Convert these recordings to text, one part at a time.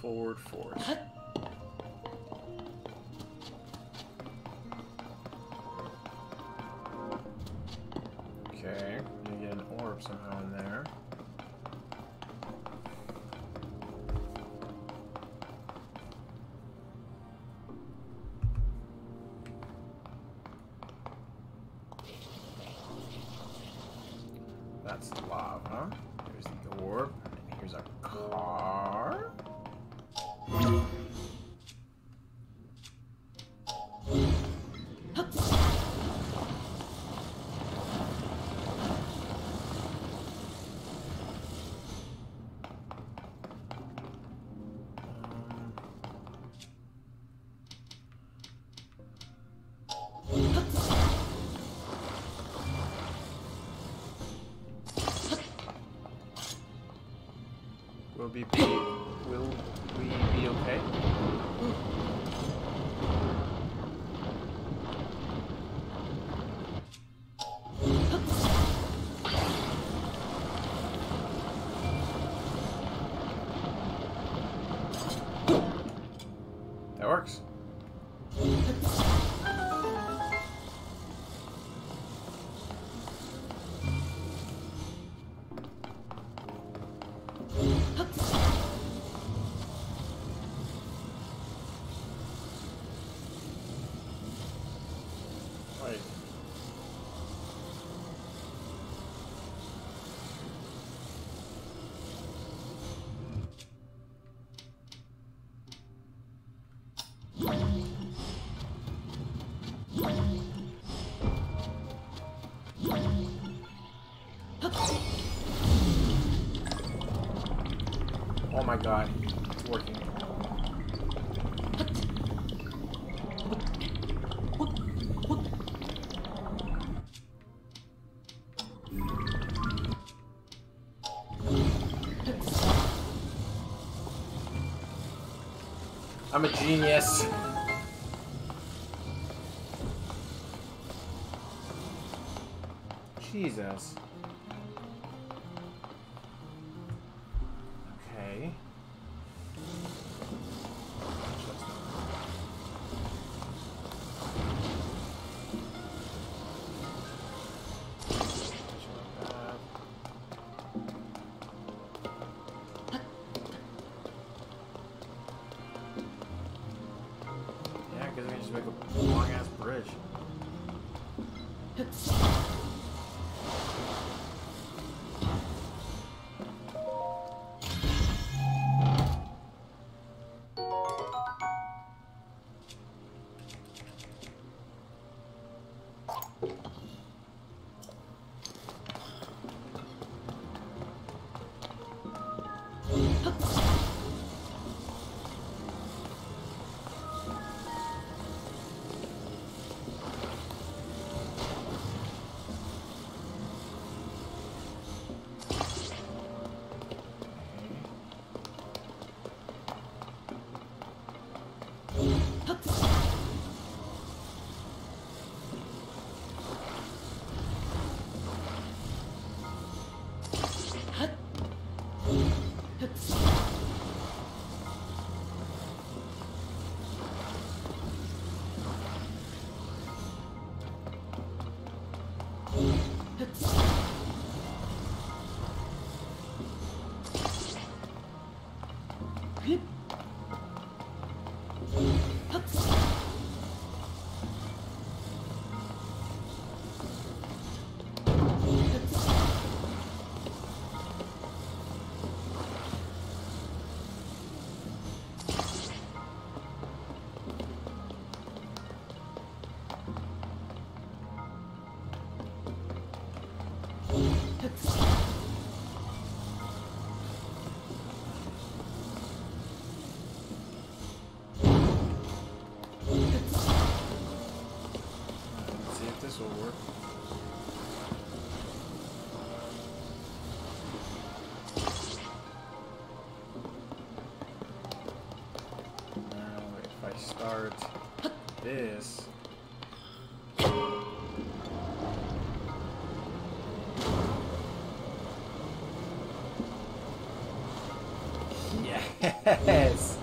Forward force. Okay, we get an orb somehow in there. That's lava. Here's the orb. And here's a car. Be will God, it's working. I'm a genius. Jesus. Bridge. Let's will work. Now, if I start this. Yes!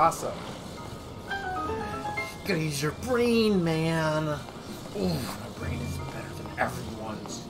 Awesome. Gotta use your brain, man. Ooh, my brain is better than everyone's.